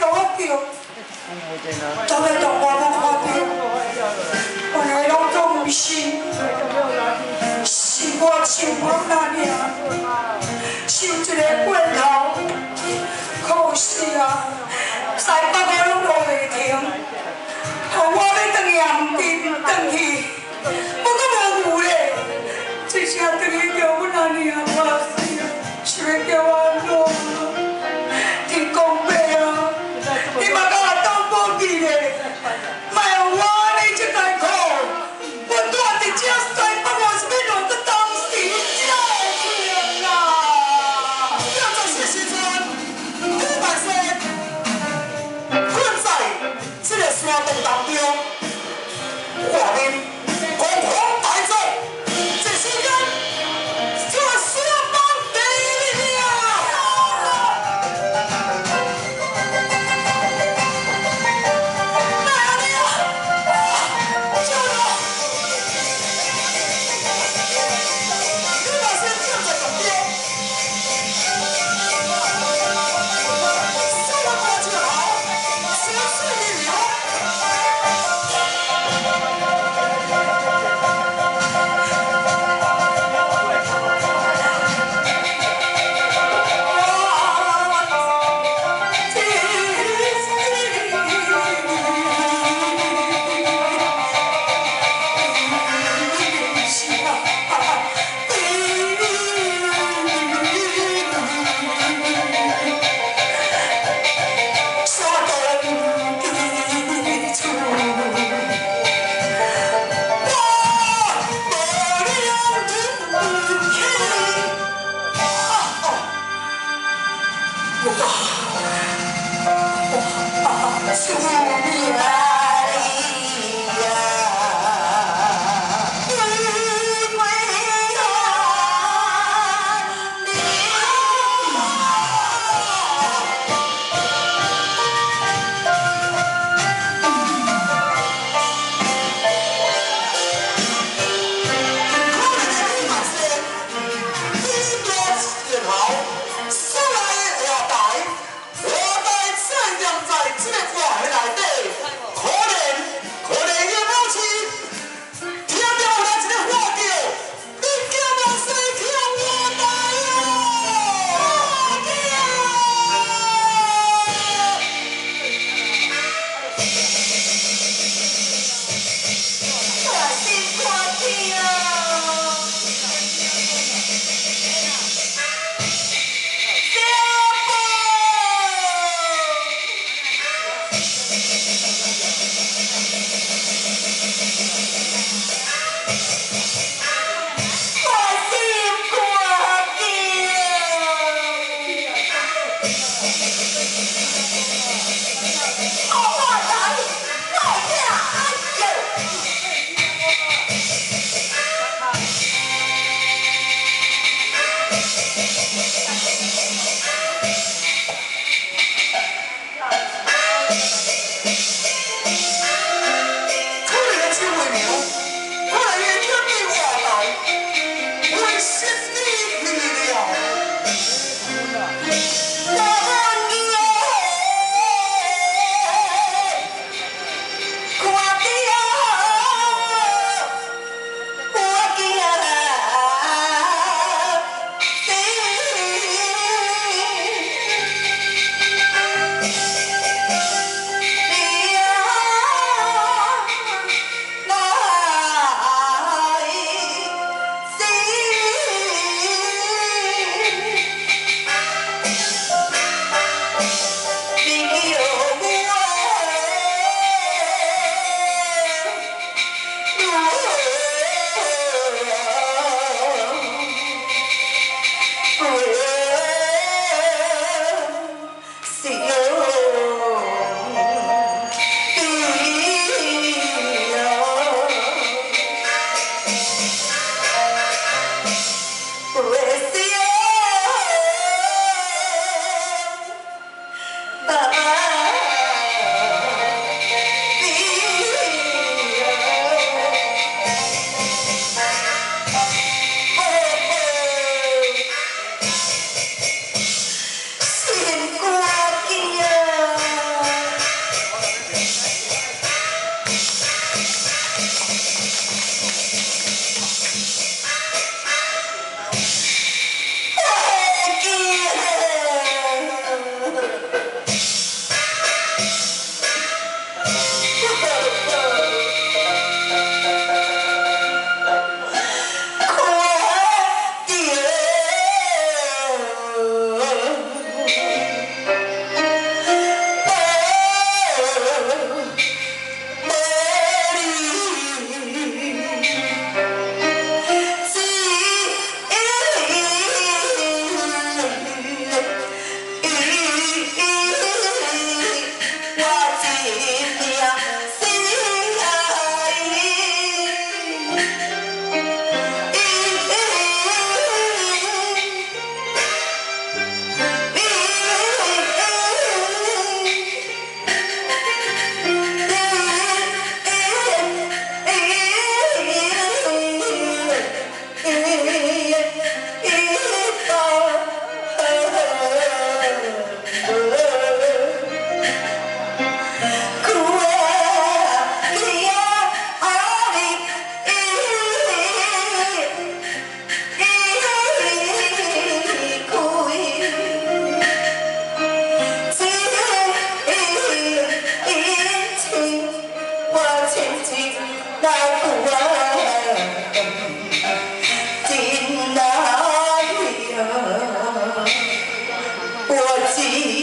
か終わってよ食べたお前僕 see.